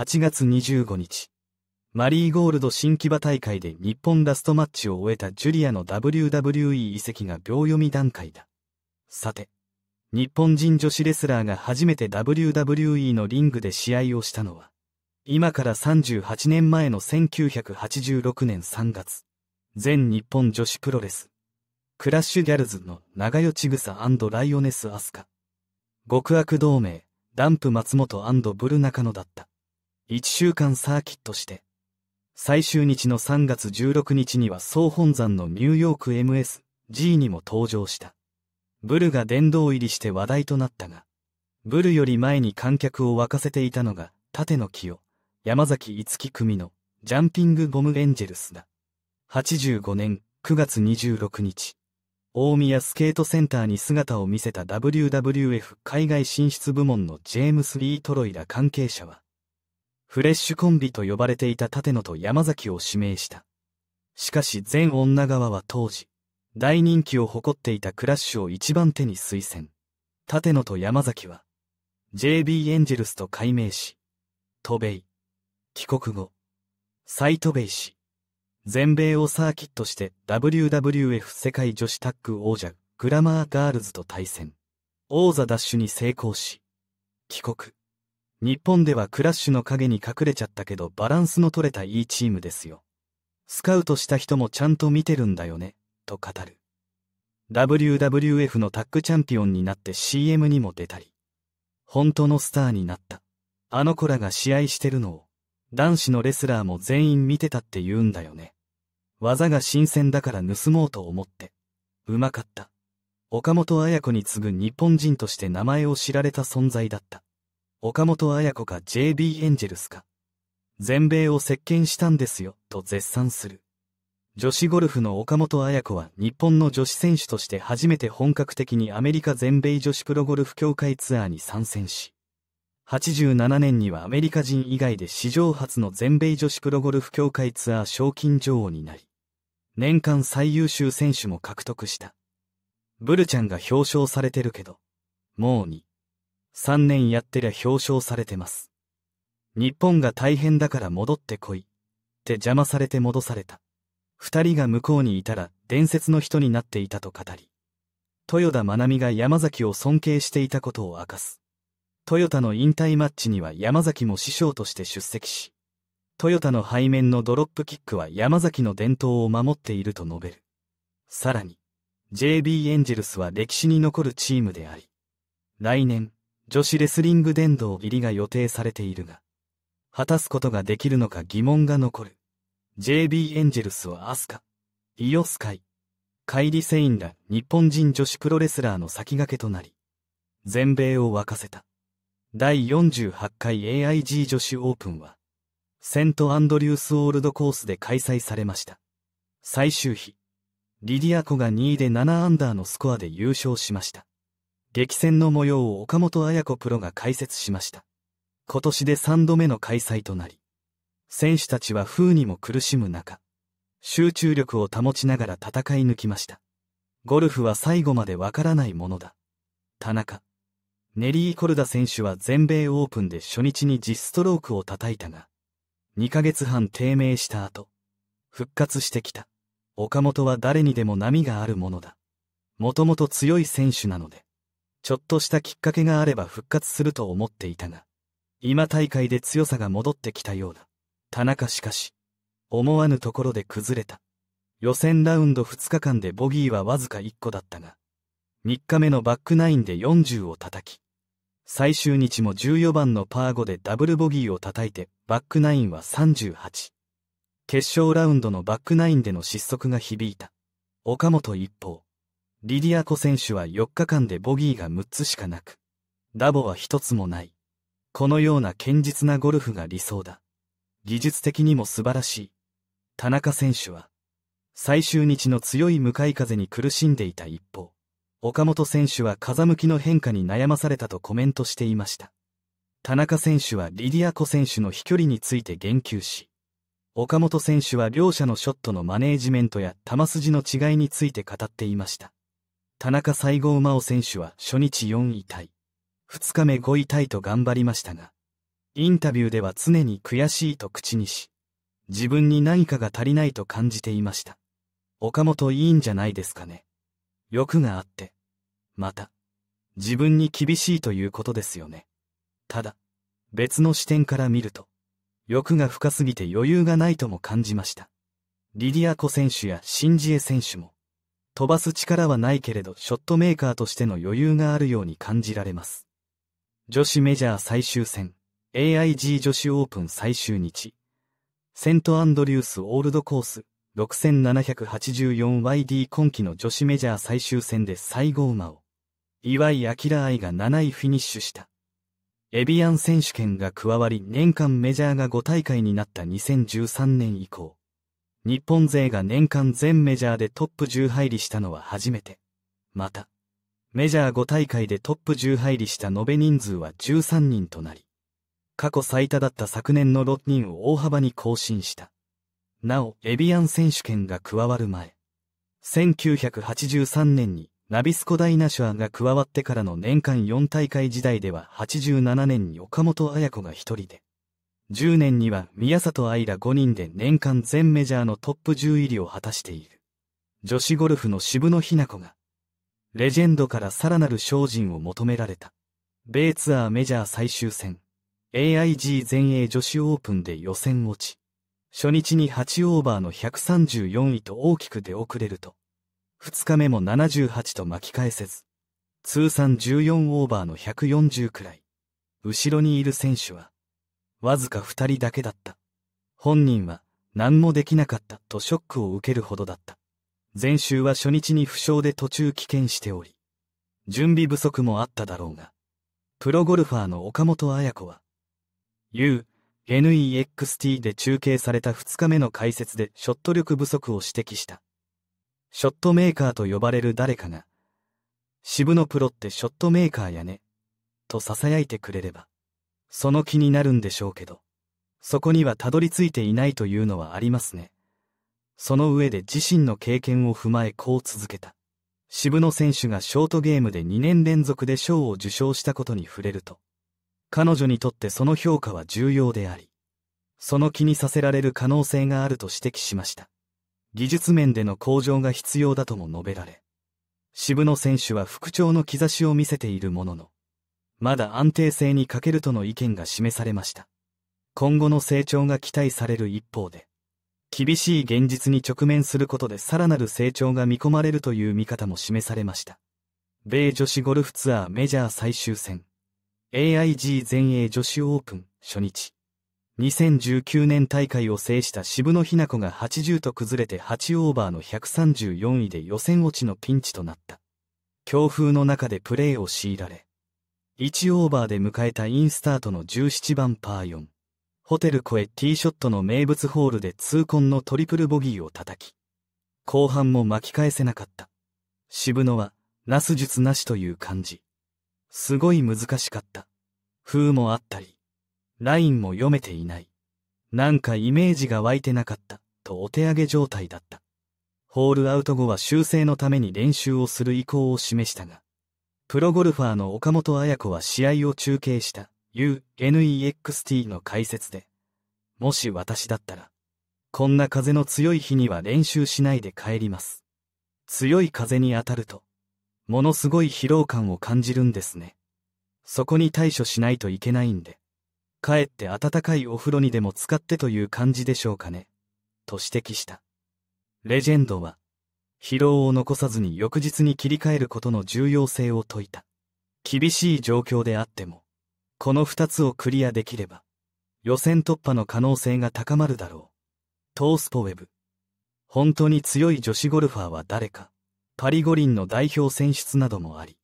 8月25日、マリーゴールド新木場大会で日本ラストマッチを終えたジュリアの WWE 移籍が秒読み段階だ。さて、日本人女子レスラーが初めて WWE のリングで試合をしたのは、今から38年前の1986年3月、全日本女子プロレス、クラッシュギャルズの長与千草ライオネスアスカ、極悪同盟、ダンプ松本ブル中野だった。1週間サーキットして、最終日の3月16日には総本山のニューヨーク MSG にも登場した。ブルが殿堂入りして話題となったが、ブルより前に観客を沸かせていたのが、縦の清、山崎五木組のジャンピングボムエンジェルスだ。85年9月26日、大宮スケートセンターに姿を見せた WWF 海外進出部門のジェームス・リー・トロイら関係者は、フレッシュコンビと呼ばれていた立野と山崎を指名した。しかし全女側は当時、大人気を誇っていたクラッシュを一番手に推薦。立野と山崎は、JB エンジェルスと改名し、渡米。帰国後、再渡米し、全米をサーキットして WWF 世界女子タッグ王者グラマーガールズと対戦。王座奪取に成功し、帰国。日本ではクラッシュの影に隠れちゃったけどバランスの取れたいいチームですよ。スカウトした人もちゃんと見てるんだよね、と語る。WWF のタッグチャンピオンになって CM にも出たり、本当のスターになった。あの子らが試合してるのを男子のレスラーも全員見てたって言うんだよね。技が新鮮だから盗もうと思って。うまかった。岡本綾子に次ぐ日本人として名前を知られた存在だった。岡本綾子か JB エンジェルスか。全米を席巻したんですよ、と絶賛する。女子ゴルフの岡本綾子は日本の女子選手として初めて本格的にアメリカ全米女子プロゴルフ協会ツアーに参戦し、87年にはアメリカ人以外で史上初の全米女子プロゴルフ協会ツアー賞金女王になり、年間最優秀選手も獲得した。ブルちゃんが表彰されてるけど、もう2、3年やってりゃ表彰されてます。日本が大変だから戻ってこい。って邪魔されて戻された。二人が向こうにいたら伝説の人になっていたと語り、豊田真奈美が山崎を尊敬していたことを明かす。トヨタの引退マッチには山崎も師匠として出席し、トヨタの背面のドロップキックは山崎の伝統を守っていると述べる。さらに、JB エンジェルスは歴史に残るチームであり、来年、女子レスリング殿堂入りが予定されているが、果たすことができるのか疑問が残る。JB エンジェルスはアスカ、イオスカイ、カイリ・セインら日本人女子プロレスラーの先駆けとなり、全米を沸かせた。第48回 AIG 女子オープンは、セントアンドリュースオールドコースで開催されました。最終日、リディアコが2位で7アンダーのスコアで優勝しました。激戦の模様を岡本彩子プロが解説しました。今年で3度目の開催となり、選手たちは風にも苦しむ中、集中力を保ちながら戦い抜きました。ゴルフは最後までわからないものだ。田中。ネリー・コルダ選手は全米オープンで初日に実ストロークを叩いたが、2ヶ月半低迷した後、復活してきた。岡本は誰にでも波があるものだ。もともと強い選手なので、ちょっとしたきっかけがあれば復活すると思っていたが、今大会で強さが戻ってきたようだ。田中しかし、思わぬところで崩れた。予選ラウンド2日間でボギーはわずか1個だったが、3日目のバックナインで40を叩き、最終日も14番のパー5でダブルボギーを叩いて、バックナインは38。決勝ラウンドのバックナインでの失速が響いた。岡本一方。リディアコ選手は4日間でボギーが6つしかなく、ダボは1つもない。このような堅実なゴルフが理想だ。技術的にも素晴らしい。田中選手は、最終日の強い向かい風に苦しんでいた一方、岡本選手は風向きの変化に悩まされたとコメントしていました。田中選手はリディアコ選手の飛距離について言及し、岡本選手は両者のショットのマネージメントや球筋の違いについて語っていました。田中西郷真央選手は初日4位タイ、2日目5位タイと頑張りましたが、インタビューでは常に悔しいと口にし、自分に何かが足りないと感じていました。岡本いいんじゃないですかね。欲があって、また、自分に厳しいということですよね。ただ、別の視点から見ると、欲が深すぎて余裕がないとも感じました。リディアコ選手やシンジエ選手も、飛ばす力はないけれどショットメーカーとしての余裕があるように感じられます。女子メジャー最終戦、AIG 女子オープン最終日、セントアンドリュースオールドコース 6784YD 今季の女子メジャー最終戦で最後馬を、岩井明愛が7位フィニッシュした。エビアン選手権が加わり年間メジャーが5大会になった2013年以降、日本勢が年間全メジャーでトップ10入りしたのは初めて。また、メジャー5大会でトップ10入りした延べ人数は13人となり、過去最多だった昨年の6人を大幅に更新した。なお、エビアン選手権が加わる前、1983年にナビスコダイナシュアが加わってからの年間4大会時代では87年に岡本綾子が一人で、10年には宮里愛ら5人で年間全メジャーのトップ10入りを果たしている。女子ゴルフの渋野日向子が、レジェンドからさらなる精進を求められた。米ツアーメジャー最終戦、AIG 全英女子オープンで予選落ち。初日に8オーバーの134位と大きく出遅れると、2日目も78と巻き返せず、通算14オーバーの140くらい。後ろにいる選手は、わずか二人だけだった。本人は何もできなかったとショックを受けるほどだった。前週は初日に負傷で途中棄権しており、準備不足もあっただろうが、プロゴルファーの岡本彩子は、U、NEXT で中継された2日目の解説でショット力不足を指摘した。ショットメーカーと呼ばれる誰かが、渋野プロってショットメーカーやね、と囁いてくれれば、その気になるんでしょうけど、そこにはたどり着いていないというのはありますね。その上で自身の経験を踏まえこう続けた。渋野選手がショートゲームで2年連続で賞を受賞したことに触れると、彼女にとってその評価は重要であり、その気にさせられる可能性があると指摘しました。技術面での向上が必要だとも述べられ、渋野選手は復調の兆しを見せているものの、まだ安定性に欠けるとの意見が示されました。今後の成長が期待される一方で、厳しい現実に直面することでさらなる成長が見込まれるという見方も示されました。米女子ゴルフツアーメジャー最終戦、AIG 全英女子オープン初日。2019年大会を制した渋野日向子が80と崩れて8オーバーの134位で予選落ちのピンチとなった。強風の中でプレーを強いられ、1オーバーで迎えたインスタートの17番パー4。ホテル越えティーショットの名物ホールで痛恨のトリプルボギーを叩き、後半も巻き返せなかった。渋野は、なす術なしという感じ。すごい難しかった。風もあったり、ラインも読めていない。なんかイメージが湧いてなかった、とお手上げ状態だった。ホールアウト後は修正のために練習をする意向を示したが、プロゴルファーの岡本彩子は試合を中継した UNEXT の解説で、もし私だったら、こんな風の強い日には練習しないで帰ります。強い風に当たると、ものすごい疲労感を感じるんですね。そこに対処しないといけないんで、帰って暖かいお風呂にでも使ってという感じでしょうかね。と指摘した。レジェンドは、疲労を残さずに翌日に切り替えることの重要性を説いた。厳しい状況であっても、この二つをクリアできれば、予選突破の可能性が高まるだろう。トースポウェブ。本当に強い女子ゴルファーは誰か、パリ五輪の代表選出などもあり、